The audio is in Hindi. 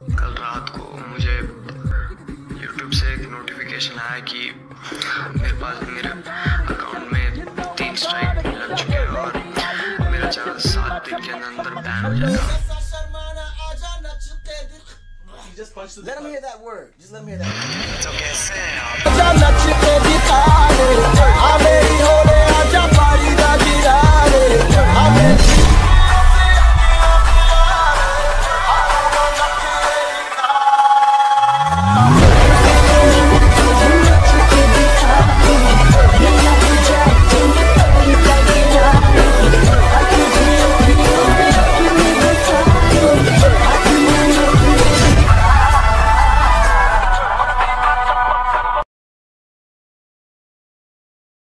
कल रात को मुझे YouTube से एक नोटिफिकेशन आया कि मेरे पास मेरे अकाउंट में तीन स्ट्राइक लग चुके हैं और मेरा चैनल सात दिन के अंदर अंदर बैन हो जाएगा Just punch the Let him hear that word. Just let him hear that. तो कैसे हैं आप